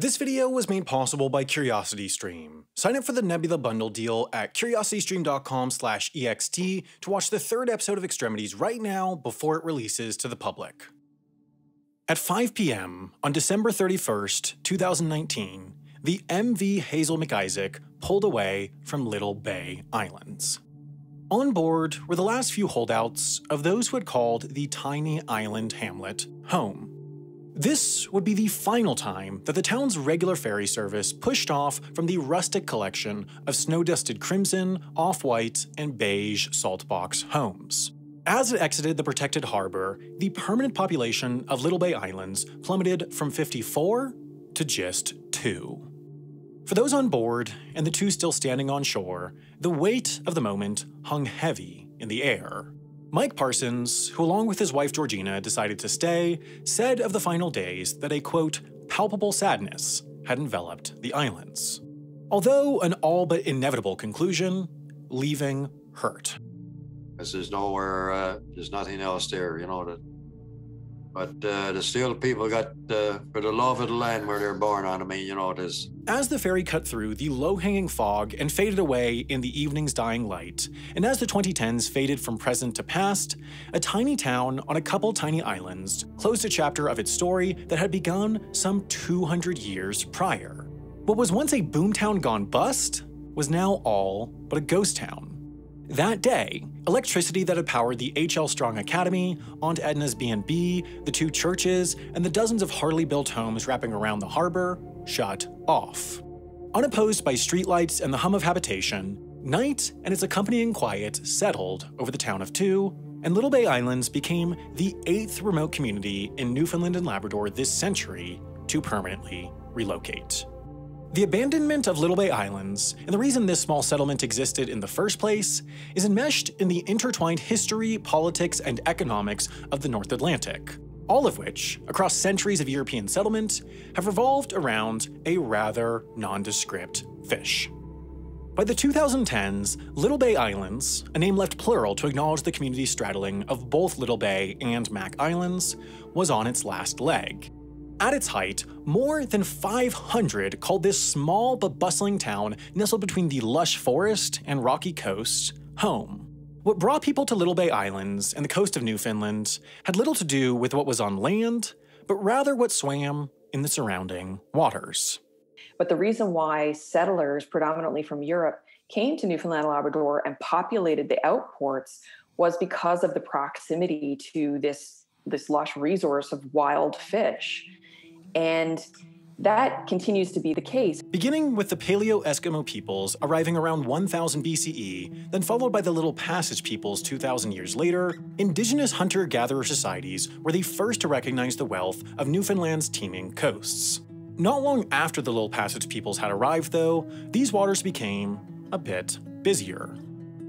This video was made possible by CuriosityStream. Sign up for the Nebula Bundle deal at curiositystream.com slash ext to watch the third episode of Extremities right now before it releases to the public. At 5 p.m. on December 31st, 2019, the MV Hazel McIsaac pulled away from Little Bay Islands. On board were the last few holdouts of those who had called the tiny island hamlet home. This would be the final time that the town's regular ferry service pushed off from the rustic collection of snow-dusted crimson, off-white, and beige saltbox homes. As it exited the protected harbor, the permanent population of Little Bay Islands plummeted from 54 to just 2. For those on board, and the two still standing on shore, the weight of the moment hung heavy in the air. Mike Parsons, who along with his wife Georgina decided to stay, said of the final days that a quote, palpable sadness had enveloped the islands. Although an all but inevitable conclusion, leaving hurt. Because there's nowhere, uh, there's nothing else there, you know, that but uh, the still people got uh, for the love of the land where they're born on. I mean, you know, it is. As the ferry cut through the low-hanging fog and faded away in the evening's dying light, and as the 2010s faded from present to past, a tiny town on a couple tiny islands closed a chapter of its story that had begun some 200 years prior. What was once a boomtown gone bust was now all but a ghost town. That day, electricity that had powered the H.L. Strong Academy, Aunt Edna's B&B, the two churches, and the dozens of hardly built homes wrapping around the harbor shut off. Unopposed by streetlights and the hum of habitation, night and its accompanying quiet settled over the town of Two, and Little Bay Islands became the eighth remote community in Newfoundland and Labrador this century to permanently relocate. The abandonment of Little Bay Islands, and the reason this small settlement existed in the first place, is enmeshed in the intertwined history, politics, and economics of the North Atlantic, all of which, across centuries of European settlement, have revolved around a rather nondescript fish. By the 2010s, Little Bay Islands, a name left plural to acknowledge the community straddling of both Little Bay and Mac Islands, was on its last leg, at its height, more than 500 called this small but bustling town nestled between the lush forest and rocky coast home. What brought people to Little Bay Islands and the coast of Newfoundland had little to do with what was on land, but rather what swam in the surrounding waters. But the reason why settlers, predominantly from Europe, came to Newfoundland and Labrador and populated the outports was because of the proximity to this, this lush resource of wild fish. And that continues to be the case. Beginning with the Paleo Eskimo peoples arriving around 1000 BCE, then followed by the Little Passage peoples 2000 years later, indigenous hunter gatherer societies were the first to recognize the wealth of Newfoundland's teeming coasts. Not long after the Little Passage peoples had arrived, though, these waters became a bit busier.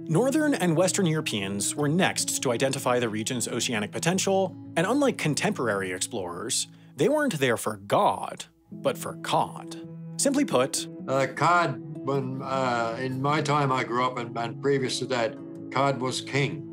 Northern and Western Europeans were next to identify the region's oceanic potential, and unlike contemporary explorers, they weren't there for God, but for cod. Simply put, uh, cod, when uh, in my time I grew up and, and previous to that, cod was king.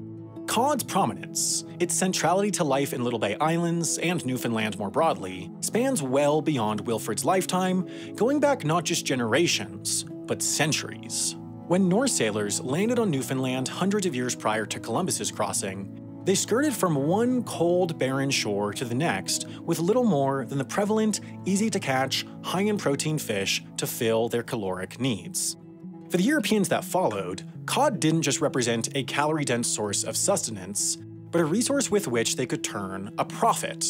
Cod's prominence, its centrality to life in Little Bay Islands and Newfoundland more broadly, spans well beyond Wilfred's lifetime, going back not just generations, but centuries. When Norse sailors landed on Newfoundland hundreds of years prior to Columbus's crossing, they skirted from one cold, barren shore to the next with little more than the prevalent, easy to catch, high in protein fish to fill their caloric needs. For the Europeans that followed, cod didn't just represent a calorie dense source of sustenance, but a resource with which they could turn a profit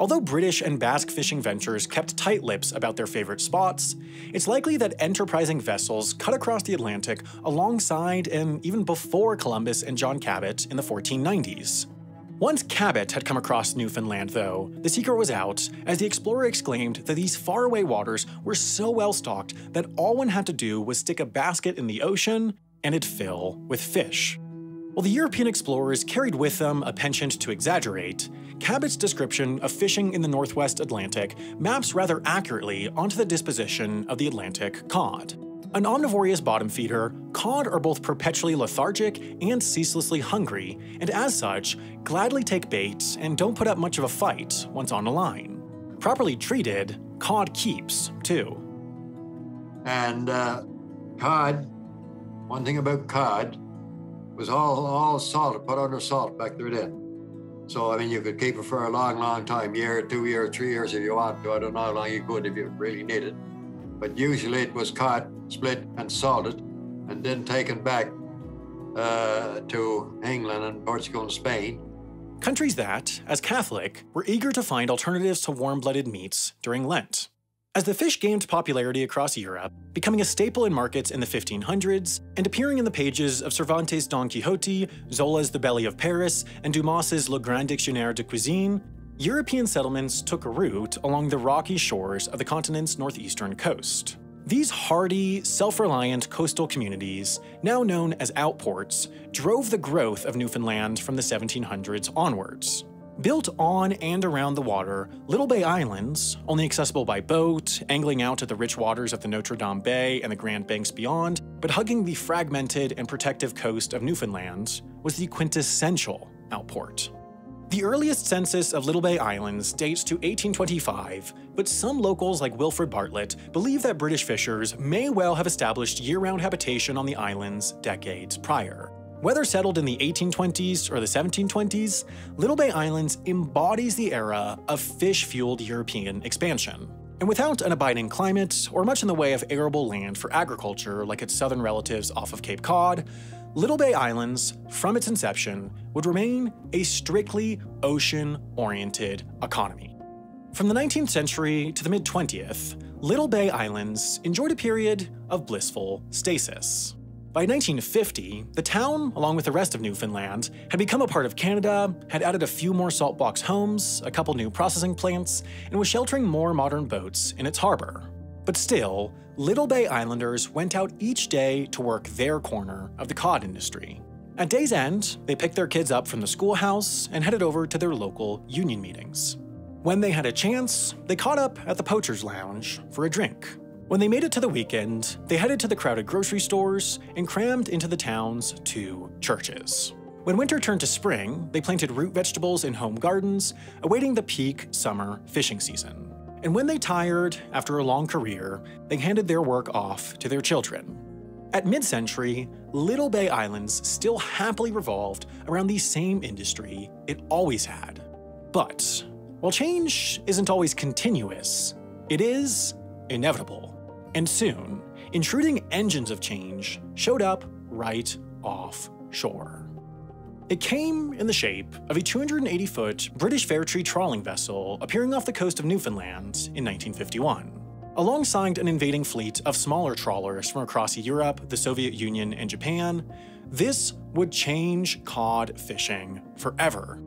Although British and Basque fishing ventures kept tight lips about their favorite spots, it's likely that enterprising vessels cut across the Atlantic alongside and even before Columbus and John Cabot in the 1490s. Once Cabot had come across Newfoundland, though, the secret was out, as the explorer exclaimed that these faraway waters were so well stocked that all one had to do was stick a basket in the ocean and it'd fill with fish. While the European explorers carried with them a penchant to exaggerate, Cabot's description of fishing in the northwest Atlantic maps rather accurately onto the disposition of the Atlantic cod. An omnivorous bottom feeder, cod are both perpetually lethargic and ceaselessly hungry, and as such, gladly take bait and don't put up much of a fight once on a line. Properly treated, cod keeps, too. And uh, cod, one thing about cod, was all all salted, put under salt back there then. So I mean, you could keep it for a long, long time, year, two year, three years if you want to. I don't know how long you could if you really need it. But usually it was caught, split, and salted, and then taken back uh, to England and Portugal and Spain. Countries that, as Catholic, were eager to find alternatives to warm blooded meats during Lent. As the fish gained popularity across Europe, becoming a staple in markets in the 1500s, and appearing in the pages of Cervantes' Don Quixote, Zola's The Belly of Paris, and Dumas's Le Grand Dictionnaire de Cuisine, European settlements took root along the rocky shores of the continent's northeastern coast. These hardy, self reliant coastal communities, now known as outports, drove the growth of Newfoundland from the 1700s onwards. Built on and around the water, Little Bay Islands, only accessible by boat, angling out to the rich waters of the Notre Dame Bay and the Grand Banks beyond, but hugging the fragmented and protective coast of Newfoundland, was the quintessential outport. The earliest census of Little Bay Islands dates to 1825, but some locals like Wilfred Bartlett believe that British fishers may well have established year-round habitation on the islands decades prior. Whether settled in the 1820s or the 1720s, Little Bay Islands embodies the era of fish fueled European expansion. And without an abiding climate or much in the way of arable land for agriculture like its southern relatives off of Cape Cod, Little Bay Islands, from its inception, would remain a strictly ocean oriented economy. From the 19th century to the mid 20th, Little Bay Islands enjoyed a period of blissful stasis. By 1950, the town, along with the rest of Newfoundland, had become a part of Canada, had added a few more salt box homes, a couple new processing plants, and was sheltering more modern boats in its harbor. But still, Little Bay Islanders went out each day to work their corner of the cod industry. At day's end, they picked their kids up from the schoolhouse and headed over to their local union meetings. When they had a chance, they caught up at the Poacher's Lounge for a drink when they made it to the weekend, they headed to the crowded grocery stores and crammed into the town's two churches. When winter turned to spring, they planted root vegetables in home gardens, awaiting the peak summer fishing season. And when they tired after a long career, they handed their work off to their children. At mid century, Little Bay Islands still happily revolved around the same industry it always had. But while change isn't always continuous, it is inevitable. And soon, intruding engines of change showed up right offshore. It came in the shape of a 280 foot British Fairtry trawling vessel appearing off the coast of Newfoundland in 1951. Alongside an invading fleet of smaller trawlers from across Europe, the Soviet Union, and Japan, this would change cod fishing forever.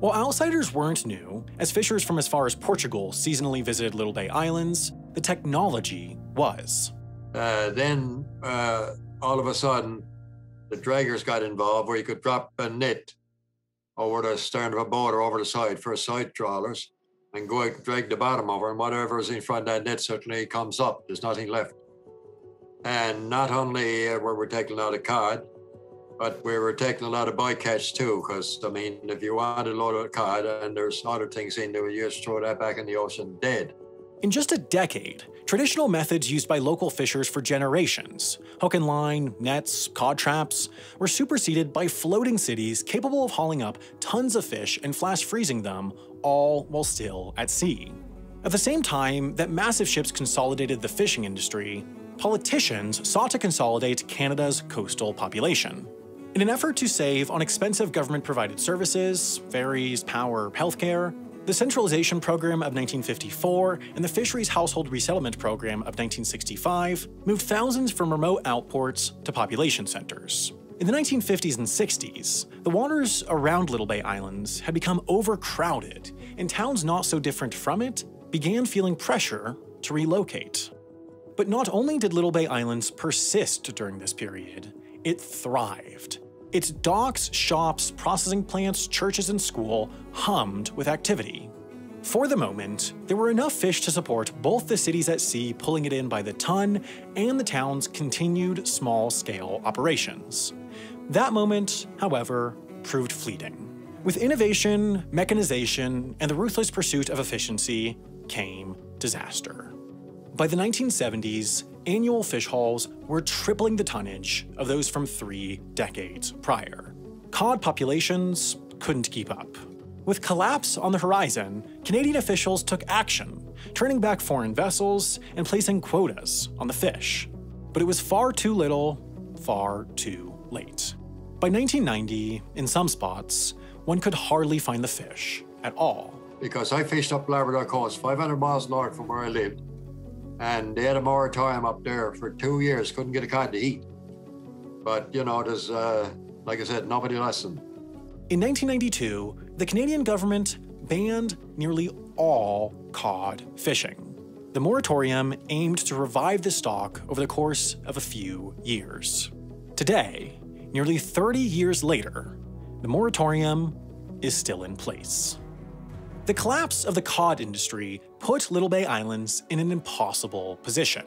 While outsiders weren't new, as fishers from as far as Portugal seasonally visited Little Bay Islands, the technology was. Uh, then uh, all of a sudden, the draggers got involved where you could drop a net over the stern of a boat or over the side for side trawlers and go out and drag the bottom over, and whatever is in front of that net certainly comes up. There's nothing left. And not only uh, were we taking a lot of cod, but we were taking a lot of bycatch too, because I mean, if you want a load of cod and there's other things in there, you just throw that back in the ocean dead. In just a decade, traditional methods used by local fishers for generations hook and line, nets, cod traps were superseded by floating cities capable of hauling up tons of fish and flash freezing them, all while still at sea. At the same time that massive ships consolidated the fishing industry, politicians sought to consolidate Canada's coastal population. In an effort to save on expensive government provided services, ferries, power, healthcare, the Centralization Program of 1954 and the Fisheries Household Resettlement Program of 1965 moved thousands from remote outports to population centers. In the 1950s and 60s, the waters around Little Bay Islands had become overcrowded, and towns not so different from it began feeling pressure to relocate. But not only did Little Bay Islands persist during this period, it thrived. Its docks, shops, processing plants, churches, and school hummed with activity. For the moment, there were enough fish to support both the cities at sea pulling it in by the ton and the town's continued small scale operations. That moment, however, proved fleeting. With innovation, mechanization, and the ruthless pursuit of efficiency, came disaster. By the 1970s, annual fish hauls were tripling the tonnage of those from three decades prior. Cod populations couldn't keep up. With collapse on the horizon, Canadian officials took action, turning back foreign vessels and placing quotas on the fish. But it was far too little, far too late. By 1990, in some spots, one could hardly find the fish at all. Because I fished up Labrador Coast, 500 miles north from where I lived, and they had a moratorium up there for two years, couldn't get a cod to eat. But, you know, there's, uh, like I said, nobody listened. In 1992, the Canadian government banned nearly all cod fishing. The moratorium aimed to revive the stock over the course of a few years. Today, nearly 30 years later, the moratorium is still in place. The collapse of the cod industry put Little Bay Islands in an impossible position.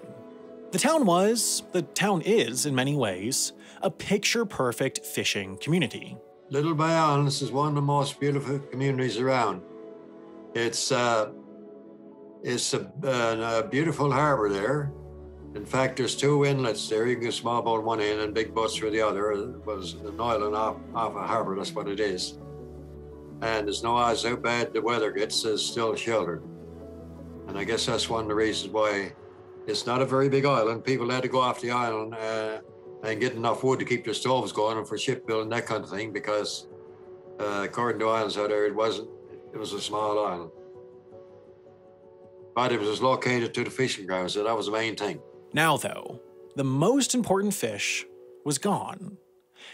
The town was, the town is in many ways, a picture perfect fishing community. Little Bay Islands is one of the most beautiful communities around. It's uh, it's a, a beautiful harbor there. In fact, there's two inlets there. You can get small boat one end and big boats through the other. It was an island off, off a harbor, that's what it is. And there's no odds how bad the weather gets, there's still shelter. And I guess that's one of the reasons why it's not a very big island. People had to go off the island uh, and get enough wood to keep their stoves going and for shipbuilding, that kind of thing, because uh, according to islands out there, it wasn't, it was a small island. But it was located to the fishing grounds, so that was the main thing. Now, though, the most important fish was gone.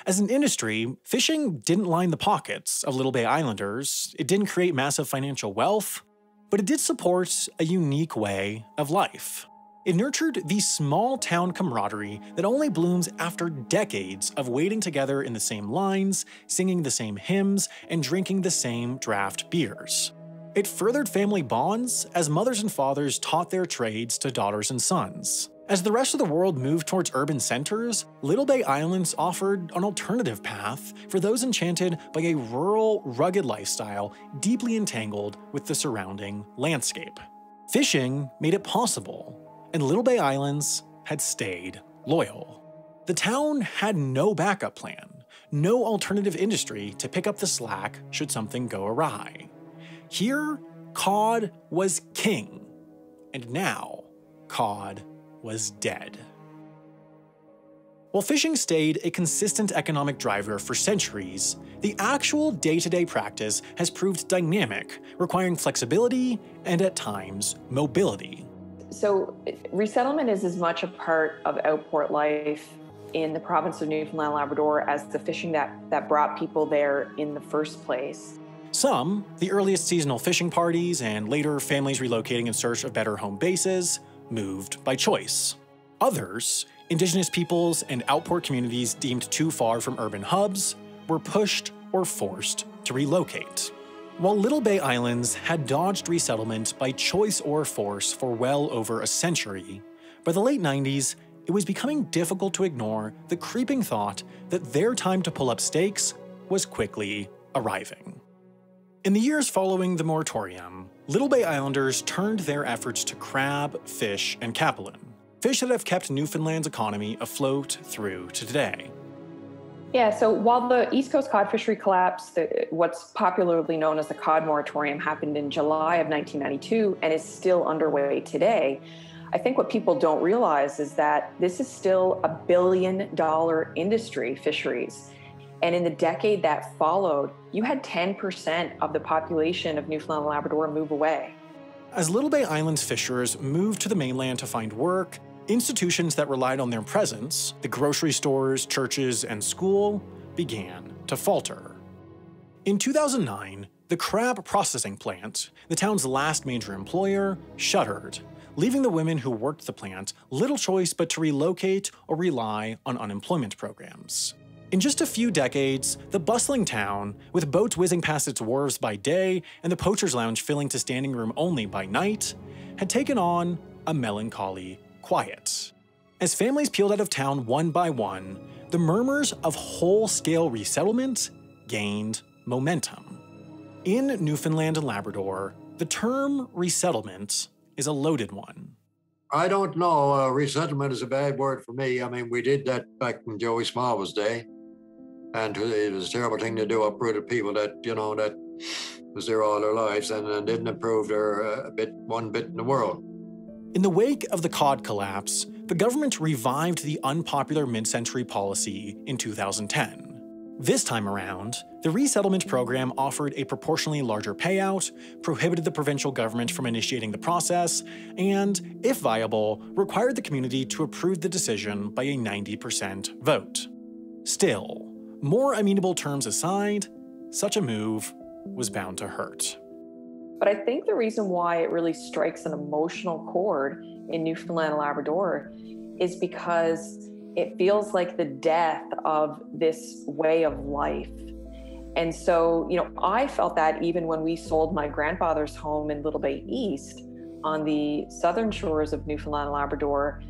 As an industry, fishing didn't line the pockets of Little Bay Islanders, it didn't create massive financial wealth, but it did support a unique way of life. It nurtured the small town camaraderie that only blooms after decades of waiting together in the same lines, singing the same hymns, and drinking the same draft beers. It furthered family bonds as mothers and fathers taught their trades to daughters and sons. As the rest of the world moved towards urban centers, Little Bay Islands offered an alternative path for those enchanted by a rural, rugged lifestyle deeply entangled with the surrounding landscape. Fishing made it possible, and Little Bay Islands had stayed loyal. The town had no backup plan, no alternative industry to pick up the slack should something go awry. Here, cod was king, and now, cod was dead. While fishing stayed a consistent economic driver for centuries, the actual day to day practice has proved dynamic, requiring flexibility and at times mobility. So, resettlement is as much a part of outport life in the province of Newfoundland Labrador as the fishing that, that brought people there in the first place. Some, the earliest seasonal fishing parties and later families relocating in search of better home bases, moved by choice. Others, indigenous peoples and outport communities deemed too far from urban hubs, were pushed or forced to relocate. While Little Bay Islands had dodged resettlement by choice or force for well over a century, by the late 90s, it was becoming difficult to ignore the creeping thought that their time to pull up stakes was quickly arriving. In the years following the moratorium, Little Bay Islanders turned their efforts to crab, fish, and capelin, fish that have kept Newfoundland's economy afloat through to today. Yeah, so while the East Coast cod fishery collapse, the, what's popularly known as the cod moratorium, happened in July of 1992 and is still underway today, I think what people don't realize is that this is still a billion dollar industry, fisheries. And in the decade that followed, you had 10% of the population of Newfoundland and Labrador move away. As Little Bay Islands fishers moved to the mainland to find work, institutions that relied on their presence, the grocery stores, churches, and school, began to falter. In 2009, the crab processing plant, the town's last major employer, shuttered, leaving the women who worked the plant little choice but to relocate or rely on unemployment programs. In just a few decades, the bustling town, with boats whizzing past its wharves by day and the poacher's lounge filling to standing room only by night, had taken on a melancholy quiet. As families peeled out of town one by one, the murmurs of whole scale resettlement gained momentum. In Newfoundland and Labrador, The term resettlement is a loaded one. I don't know. Uh, resettlement is a bad word for me. I mean, we did that back in Joey Smallwood's day, and it was a terrible thing to do. Uprooted people that you know that was there all their lives and, and didn't improve their uh, bit one bit in the world. In the wake of the COD collapse, the government revived the unpopular mid-century policy in 2010. This time around, the resettlement program offered a proportionally larger payout, prohibited the provincial government from initiating the process, and, if viable, required the community to approve the decision by a 90% vote. Still, more amenable terms aside, such a move was bound to hurt. But I think the reason why it really strikes an emotional chord in Newfoundland and Labrador is because it feels like the death of this way of life. And so, you know, I felt that even when we sold my grandfather's home in Little Bay East on the southern shores of Newfoundland and Labrador,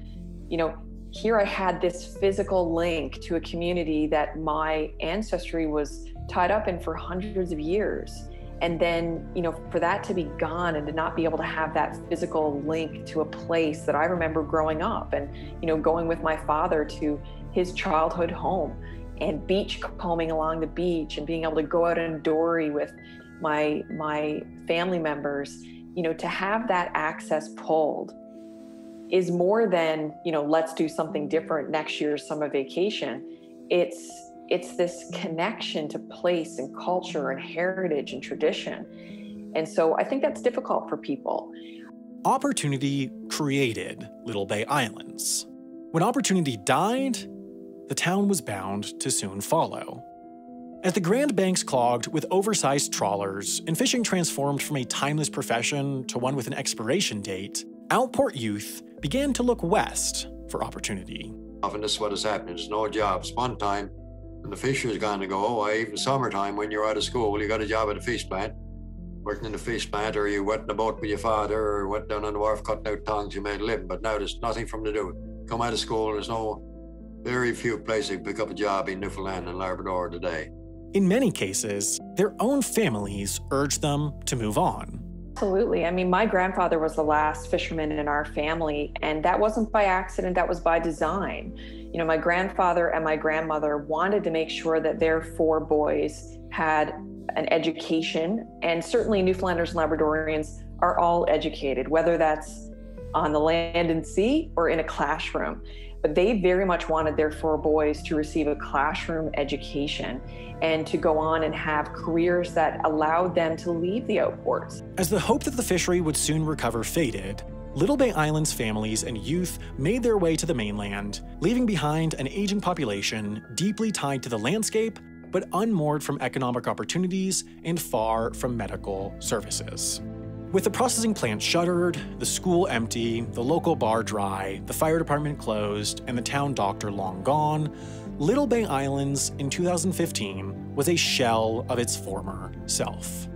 you know, here I had this physical link to a community that my ancestry was tied up in for hundreds of years. And then you know for that to be gone and to not be able to have that physical link to a place that i remember growing up and you know going with my father to his childhood home and beach combing along the beach and being able to go out in dory with my my family members you know to have that access pulled is more than you know let's do something different next year's summer vacation it's it's this connection to place and culture and heritage and tradition. And so I think that's difficult for people. Opportunity created Little Bay Islands. When opportunity died, the town was bound to soon follow. As the Grand Banks clogged with oversized trawlers and fishing transformed from a timeless profession to one with an expiration date, Outport youth began to look west for opportunity. Often this is what is happening. There's no jobs. One time, and the fisher's gone to go, why, even summertime when you're out of school, you got a job at a fish plant, working in the fish plant, or you went in the boat with your father, or went down on the wharf cutting out tongues, you made a living. But now there's nothing from to do. Come out of school, there's no, very few places to pick up a job in Newfoundland and Labrador today. In many cases, their own families urged them to move on. Absolutely. I mean, my grandfather was the last fisherman in our family, and that wasn't by accident, that was by design. You know, my grandfather and my grandmother wanted to make sure that their four boys had an education, and certainly Newfoundlanders and Labradorians are all educated, whether that's on the land and sea or in a classroom. But they very much wanted their four boys to receive a classroom education and to go on and have careers that allowed them to leave the outports. As the hope that the fishery would soon recover faded, Little Bay Island's families and youth made their way to the mainland, leaving behind an aging population deeply tied to the landscape, but unmoored from economic opportunities and far from medical services. With the processing plant shuttered, the school empty, the local bar dry, the fire department closed, and the town doctor long gone, Little Bay Islands in 2015 was a shell of its former self.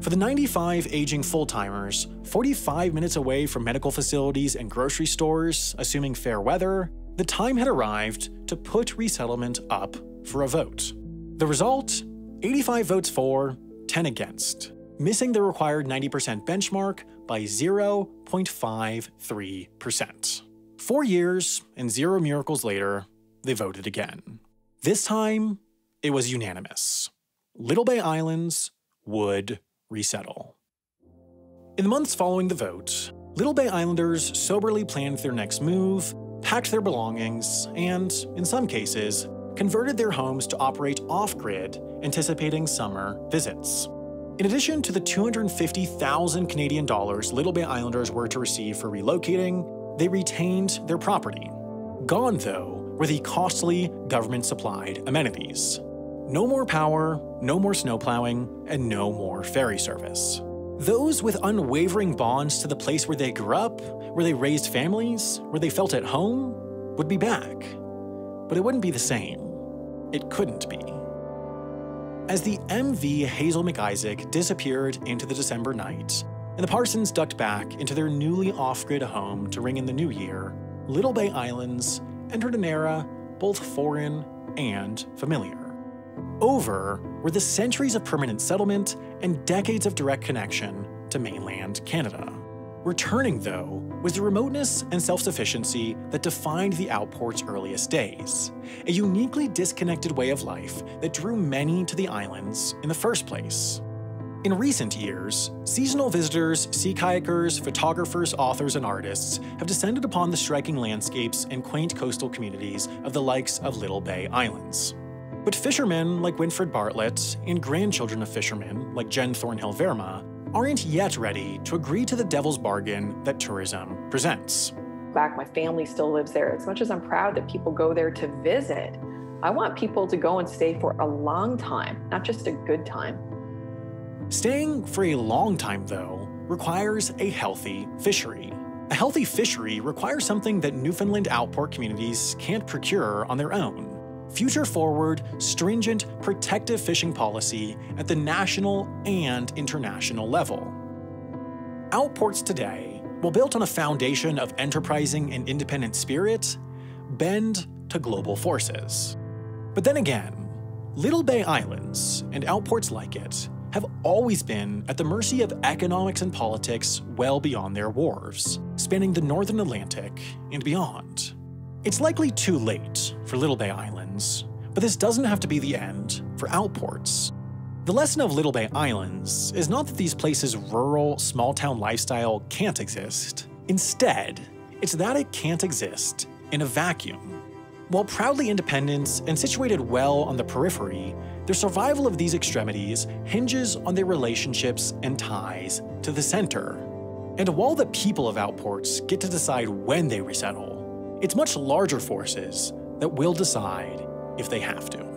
For the 95 aging full timers, 45 minutes away from medical facilities and grocery stores, assuming fair weather, the time had arrived to put resettlement up for a vote. The result 85 votes for, 10 against, missing the required 90% benchmark by 0.53%. Four years and zero miracles later, they voted again. This time, it was unanimous. Little Bay Islands would resettle. In the months following the vote, Little Bay Islanders soberly planned their next move, packed their belongings, and, in some cases, converted their homes to operate off grid, anticipating summer visits. In addition to the 250,000 Canadian dollars Little Bay Islanders were to receive for relocating, they retained their property. Gone, though, were the costly government supplied amenities. No more power, no more snowplowing, and no more ferry service. Those with unwavering bonds to the place where they grew up, where they raised families, where they felt at home, would be back. But it wouldn't be the same. It couldn't be. As the MV Hazel McIsaac disappeared into the December night, and the Parsons ducked back into their newly off grid home to ring in the new year, Little Bay Islands entered an era both foreign and familiar. Over were the centuries of permanent settlement and decades of direct connection to to mainland Canada. Returning, though, was the remoteness and self sufficiency that defined the Outport's earliest days, a uniquely disconnected way of life that drew many to the islands in the first place. In recent years, seasonal visitors, sea kayakers, photographers, authors, and artists have descended upon the striking landscapes and quaint coastal communities of the likes of Little Bay Islands. But fishermen like Wilfred Bartlett and grandchildren of fishermen like Jenn Thornhill Verma aren't yet ready to agree to the devil's bargain that tourism presents. Back, my family still lives there. As much as I'm proud that people go there to visit, I want people to go and stay for a long time, not just a good time. Staying for a long time, though, requires a healthy fishery. A healthy fishery requires something that Newfoundland outport communities can't procure on their own future forward, stringent, protective fishing policy at the national and international level. Outports today, while built on a foundation of enterprising and independent spirit, bend to global forces. But then again, Little Bay Islands and outports like it have always been at the mercy of economics and politics well beyond their wharves, spanning the northern Atlantic and beyond. It's likely too late for Little Bay Islands, but this doesn't have to be the end for outports. The lesson of Little Bay Islands is not that these places' rural, small town lifestyle can't exist. Instead, it's that it can't exist in a vacuum. While proudly independent and situated well on the periphery, their survival of these extremities hinges on their relationships and ties to the center. And while the people of outports get to decide when they resettle, it's much larger forces that will decide if they have to.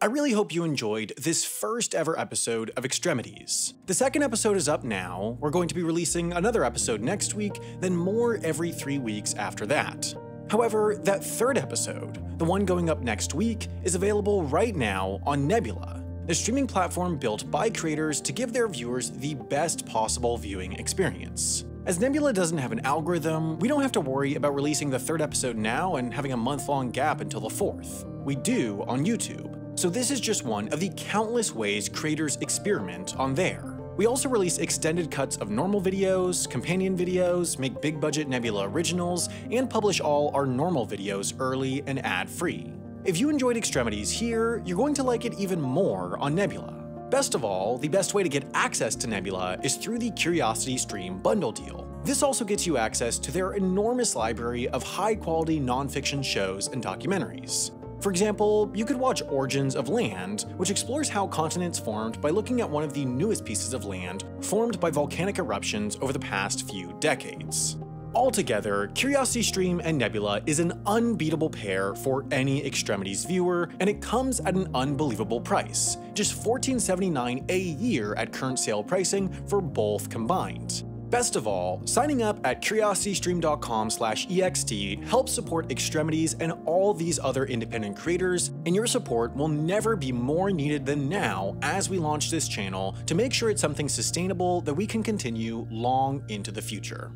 I really hope you enjoyed this first ever episode of Extremities. The second episode is up now, we're going to be releasing another episode next week, then more every three weeks after that. However, that third episode, the one going up next week, is available right now on Nebula, the streaming platform built by creators to give their viewers the best possible viewing experience. As Nebula doesn't have an algorithm, we don't have to worry about releasing the third episode now and having a month-long gap until the fourth. We do on YouTube. So this is just one of the countless ways creators experiment on there. We also release extended cuts of normal videos, companion videos, make big budget Nebula originals, and publish all our normal videos early and ad-free. If you enjoyed Extremities here, you're going to like it even more on Nebula. Best of all, the best way to get access to Nebula is through the Curiosity Stream bundle deal. This also gets you access to their enormous library of high-quality nonfiction shows and documentaries. For example, you could watch Origins of Land, which explores how continents formed by looking at one of the newest pieces of land formed by volcanic eruptions over the past few decades. Altogether, Curiosity Stream and Nebula is an unbeatable pair for any Extremities viewer, and it comes at an unbelievable price, just $14.79 a year at current sale pricing for both combined. Best of all, signing up at curiositystream.com/ext helps support Extremities and all these other independent creators, and your support will never be more needed than now as we launch this channel to make sure it's something sustainable that we can continue long into the future.